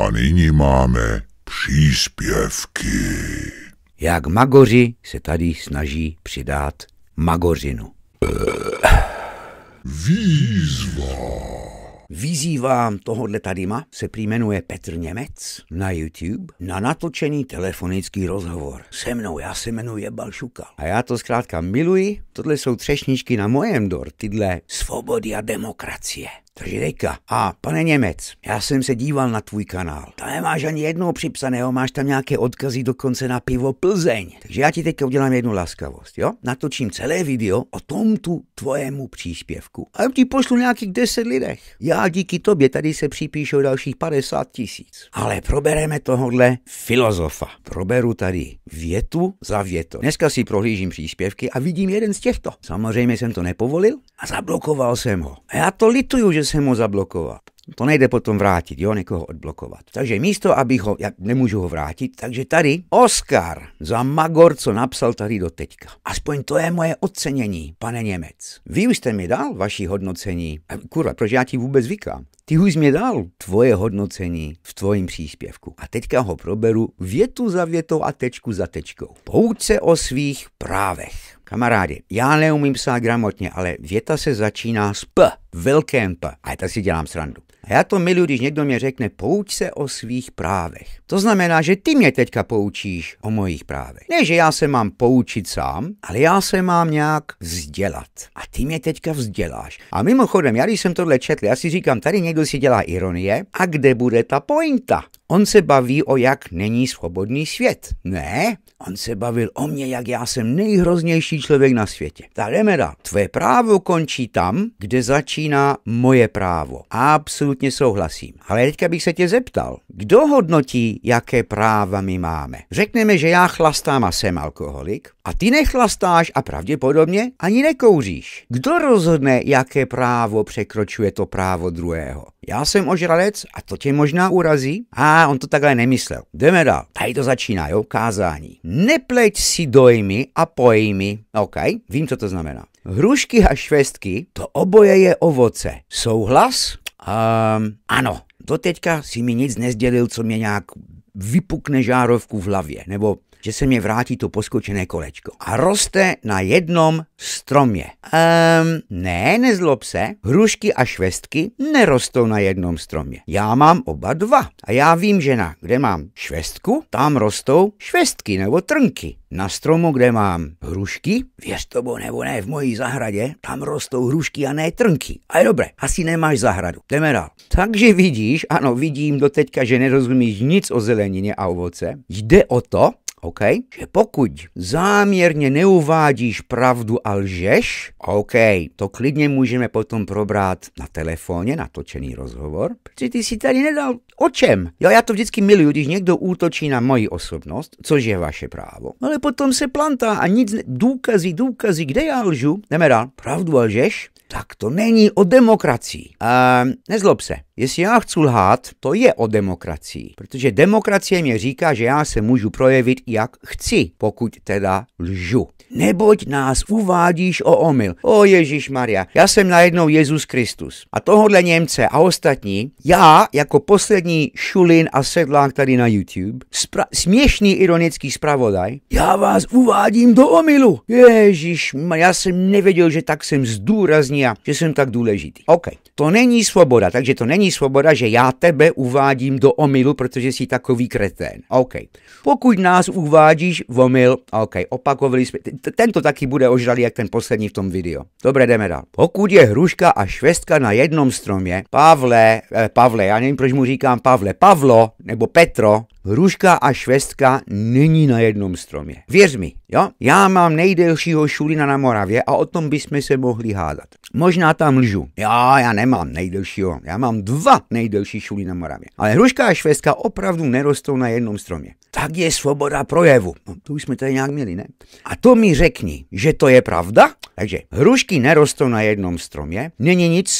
A nyní máme příspěvky. Jak magoři se tady snaží přidat magořinu. Výzva. Vyzývám tohohle tadyma, se jmenuje Petr Němec, na YouTube, na natočený telefonický rozhovor. Se mnou, já se jmenuji Balšuka. A já to zkrátka miluji, tohle jsou třešničky na mojem dort, tyhle svobody a demokracie. Takže a pane Němec, já jsem se díval na tvůj kanál. Tam nemáš ani jednou připsaného, máš tam nějaké odkazy dokonce na pivo Plzeň. Takže já ti teďka udělám jednu laskavost, jo? Natočím celé video o tom tu tvojemu příspěvku. A ti pošlu nějakých 10 lidech. Já díky tobě tady se připíšu dalších 50 tisíc. Ale probereme tohle filozofa. Proberu tady větu za větu. Dneska si prohlížím příspěvky a vidím jeden z těchto. Samozřejmě jsem to nepovolil a zablokoval jsem ho. A já to lituju, že jsem ho zablokoval. To nejde potom vrátit, jo, někoho odblokovat. Takže místo, abych ho, já nemůžu ho vrátit, takže tady Oscar za Magor, co napsal tady do teďka. Aspoň to je moje ocenění, pane Němec. Vy už jste mi dal vaši hodnocení. Kurva, proč já ti vůbec vykám? Ty už mi dal tvoje hodnocení v tvojím příspěvku. A teďka ho proberu větu za větou a tečku za tečkou. Pouč se o svých právech. Kamarádi, já neumím psát gramotně, ale věta se začíná s P, velkém P. A já si dělám srandu. A já to miluji, když někdo mě řekne, pouč se o svých právech. To znamená, že ty mě teďka poučíš o mojich právech. Ne, že já se mám poučit sám, ale já se mám nějak vzdělat. A ty mě teďka vzděláš. A mimochodem, já když jsem tohle četl, já si říkám, tady někdo si dělá ironie, a kde bude ta pointa? On se baví o jak není svobodný svět. Ne, on se bavil o mě, jak já jsem nejhroznější člověk na světě. Tak jdeme dál. Právo končí tam, kde začíná moje právo. Absolutně souhlasím. Ale teďka bych se tě zeptal, kdo hodnotí, jaké práva my máme? Řekneme, že já chlastám a jsem alkoholik a ty nechlastáš a pravděpodobně ani nekouříš. Kdo rozhodne, jaké právo překročuje to právo druhého? Já jsem ožralec a to tě možná urazí? A on to takhle nemyslel. Jdeme dál. Tady to začíná, jo, kázání. Nepleť si dojmy a pojmy. OK, vím, co to znamená. Hrušky a švestky, to oboje je ovoce. Souhlas? Um, ano, doteďka si mi nic nezdělil, co mě nějak vypukne žárovku v hlavě, nebo že se mě vrátí to poskočené kolečko. A roste na jednom stromě. Um, ne, nezlob se, hrušky a švestky nerostou na jednom stromě. Já mám oba dva. A já vím, že na kde mám švestku, tam rostou švestky nebo trnky. Na stromu, kde mám hrušky, věř to nebo ne, v mojí zahradě, tam rostou hrušky a ne trnky. A je dobré, asi nemáš zahradu. Jdeme dál. Takže vidíš, ano, vidím do teďka, že nerozumíš nic o zelenině a ovoce. Jde o to, OK? Že pokud záměrně neuvádíš pravdu a lžeš, OK, to klidně můžeme potom probrat na telefoně, natočený rozhovor, protože ty si tady nedal o čem. Jo, já to vždycky miluju, když někdo útočí na moji osobnost, což je vaše právo. Ale potom se plantá a nic, ne... důkazy, důkazy, kde já lžu? Jdeme dál. Pravdu a lžeš? Tak to není o demokracii. A nezlob se. Jestli já chci lhát, to je o demokracii. Protože demokracie mě říká, že já se můžu projevit, jak chci, pokud teda lžu. Neboť nás uvádíš o omyl. O Ježíš Maria, já jsem najednou Jezus Kristus. A tohohle Němce a ostatní, já jako poslední šulin a sedlák tady na YouTube, spra- směšný ironický zpravodaj, já vás uvádím do omylu. Ježíš já jsem nevěděl, že tak jsem zdůraznil, že jsem tak důležitý. OK, to není svoboda, takže to není svoboda, že já tebe uvádím do omylu, protože jsi takový kretén. OK. Pokud nás uvádíš v omyl, OK, opakovali jsme, tento taky bude ožralý jak ten poslední v tom videu. Dobré, jdeme dál. Pokud je hruška a švestka na jednom stromě, Pavle, eh, Pavle, já nevím, proč mu říkám Pavle, Pavlo nebo Petro, hruška a švestka není na jednom stromě. Věř mi, jo? Já mám nejdelšího šulina na Moravě a o tom bychom se mohli hádat. Možná tam lžu. Já, já nemám nejdelšího. Já mám dva nejdelší šulí na Moravě. Ale hruška a švestka opravdu nerostou na jednom stromě. Tak je svoboda projevu. No, to už jsme tady nějak měli, ne? A to mi řekni, že to je pravda? Takže hrušky nerostou na jednom stromě, není nic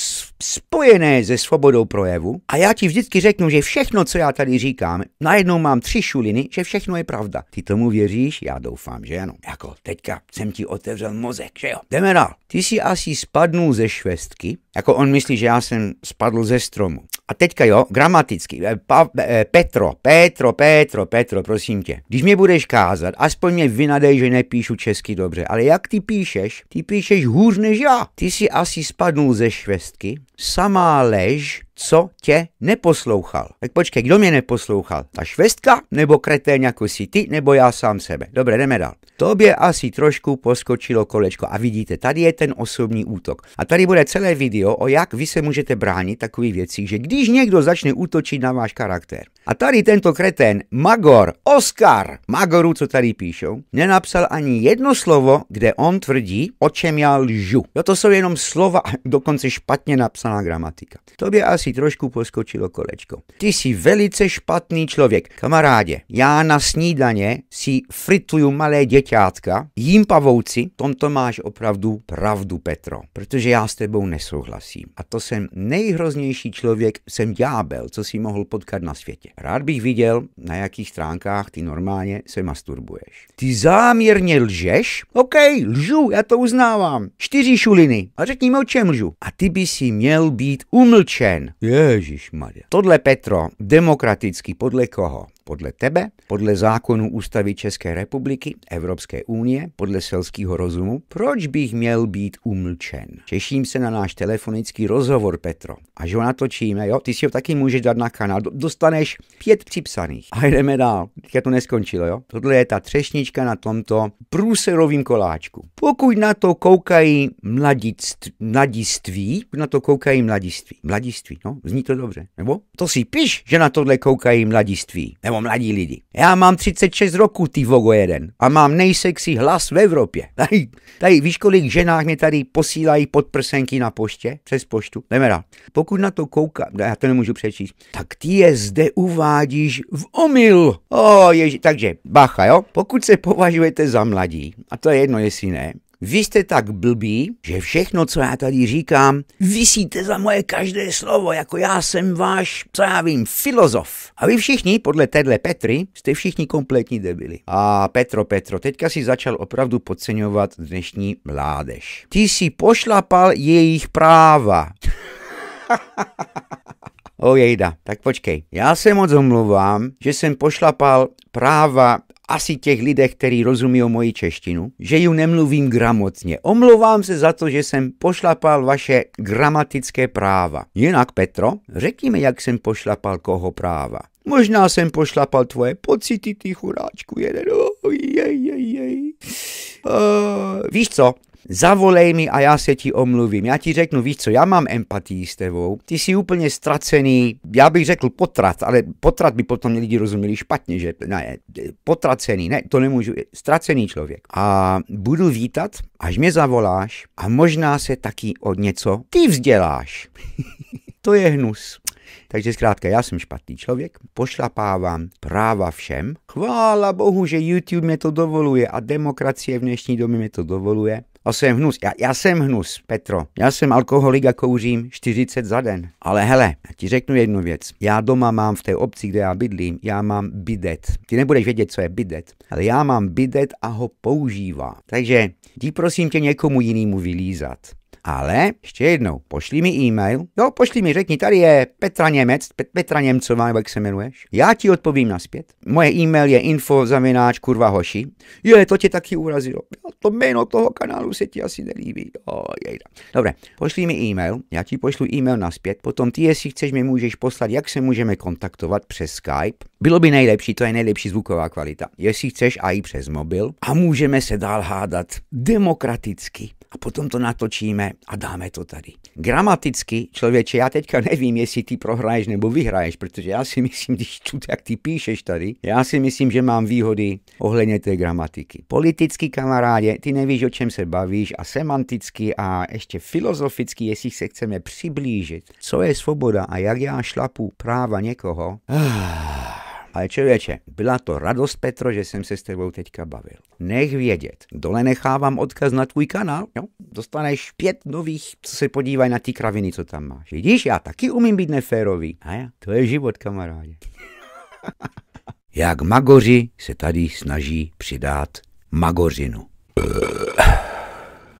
spojené se svobodou projevu a já ti vždycky řeknu, že všechno, co já tady říkám, najednou mám tři šuliny, že všechno je pravda. Ty tomu věříš? Já doufám, že ano. Jako teďka jsem ti otevřel mozek, že jo? Jdeme dál. Ty si asi spadnul ze švestky, jako on myslí, že já jsem spadl ze stromu. A teďka jo, gramaticky. Eh, pa, eh, Petro, Petro, Petro, Petro, prosím tě. Když mě budeš kázat, aspoň mě vynadej, že nepíšu česky dobře. Ale jak ty píšeš? Ty píšeš hůř než já. Ty si asi spadnul ze švestky, samá lež, co tě neposlouchal. Tak počkej, kdo mě neposlouchal? Ta švestka, nebo kretén jako si ty, nebo já sám sebe. Dobře, jdeme dál. Tobě asi trošku poskočilo kolečko a vidíte, tady je ten osobní útok. A tady bude celé video o jak vy se můžete bránit takových věcí, že když někdo začne útočit na váš charakter. A tady tento kretén, Magor, Oscar, Magoru, co tady píšou, nenapsal ani jedno slovo, kde on tvrdí, o čem já lžu. Jo, to jsou jenom slova, dokonce špatně napsaná gramatika. Tobě asi trošku poskočilo kolečko. Ty jsi velice špatný člověk. Kamarádě, já na snídaně si frituju malé děťátka, jím pavouci, tomto máš opravdu pravdu, Petro, protože já s tebou nesouhlasím. A to jsem nejhroznější člověk, jsem ďábel, co si mohl potkat na světě. Rád bych viděl, na jakých stránkách ty normálně se masturbuješ. Ty záměrně lžeš? OK, lžu, já to uznávám. Čtyři šuliny. A řekni mi, o čem lžu. A ty by si měl být umlčen. Ježíš Maria. Tohle Petro, demokraticky podle koho? Podle tebe, podle zákonu Ústavy České republiky, Evropské unie, podle selského rozumu, proč bych měl být umlčen? Těším se na náš telefonický rozhovor, Petro. Až ho natočíme, jo, ty si ho taky můžeš dát na kanál, dostaneš pět připsaných. A jdeme dál. Teďka to neskončilo, jo. Tohle je ta třešnička na tomto průserovým koláčku. Pokud na to koukají mladiství, mladiství, na to koukají mladiství, mladiství, no, zní to dobře, nebo? To si piš, že na tohle koukají mladiství, nebo mladí lidi. Já mám 36 roků, ty vogo jeden, a mám nejsexy hlas v Evropě. Tady, tady víš, kolik ženách mě tady posílají podprsenky na poště, přes poštu. Jdeme. Pokud na to kouká, já to nemůžu přečíst, tak ty je zde uvádíš v omyl. O, ježi, takže bacha, jo? Pokud se považujete za mladí, a to je jedno, jestli ne, vy jste tak blbí, že všechno, co já tady říkám, vysíte za moje každé slovo, jako já jsem váš, co já vím, filozof. A vy všichni, podle téhle Petry, jste všichni kompletní debili. A Petro, Petro, teďka si začal opravdu podceňovat dnešní mládež. Ty si pošlapal jejich práva. O jejda, tak počkej. Já se moc omluvám, že jsem pošlapal práva asi těch lidech, kteří rozumí o moji češtinu, že ju nemluvím gramotně. Omlouvám se za to, že jsem pošlapal vaše gramatické práva. Jinak, Petro, řekni mi, jak jsem pošlapal koho práva. Možná jsem pošlapal tvoje pocity, ty churáčku jeden. Oh, jej, jej, jej. Uh, víš co, zavolej mi a já se ti omluvím. Já ti řeknu, víš co, já mám empatii s tebou, ty jsi úplně ztracený, já bych řekl potrat, ale potrat by potom lidi rozuměli špatně, že ne, potracený, ne, to nemůžu, ztracený člověk. A budu vítat, až mě zavoláš a možná se taky od něco ty vzděláš. to je hnus. Takže zkrátka, já jsem špatný člověk, pošlapávám práva všem. Chvála Bohu, že YouTube mě to dovoluje a demokracie v dnešní době mě to dovoluje. A jsem hnus. Já, já jsem hnus, Petro. Já jsem alkoholik a kouřím 40 za den. Ale hele, já ti řeknu jednu věc. Já doma mám v té obci, kde já bydlím, já mám bidet. Ty nebudeš vědět, co je bidet, ale já mám bidet a ho používá. Takže jdi prosím tě někomu jinému vylízat. Ale ještě jednou, pošli mi e-mail. Jo, pošli mi, řekni, tady je Petra Němec, Petra Němcová, jak se jmenuješ. Já ti odpovím naspět. Moje e-mail je info zavináč kurva hoši. Je, to tě taky urazilo. To jméno toho kanálu se ti asi nelíbí. Oh, jejda. Dobré, pošli mi e-mail, já ti pošlu e-mail naspět, potom ty, jestli chceš, mi můžeš poslat, jak se můžeme kontaktovat přes Skype. Bylo by nejlepší, to je nejlepší zvuková kvalita. Jestli chceš, a i přes mobil. A můžeme se dál hádat demokraticky a potom to natočíme a dáme to tady. Gramaticky, člověče, já teďka nevím, jestli ty prohraješ nebo vyhraješ, protože já si myslím, když tu, jak ty píšeš tady, já si myslím, že mám výhody ohledně té gramatiky. Politicky, kamarádě, ty nevíš, o čem se bavíš a semanticky a ještě filozoficky, jestli se chceme přiblížit, co je svoboda a jak já šlapu práva někoho. Ah. Ale člověče, byla to radost, Petro, že jsem se s tebou teďka bavil. Nech vědět. Dole nechávám odkaz na tvůj kanál. Jo? Dostaneš pět nových, co se podívají na ty kraviny, co tam máš. Vidíš, já taky umím být neférový. A já, to je život, kamarádi. jak magoři se tady snaží přidat magořinu.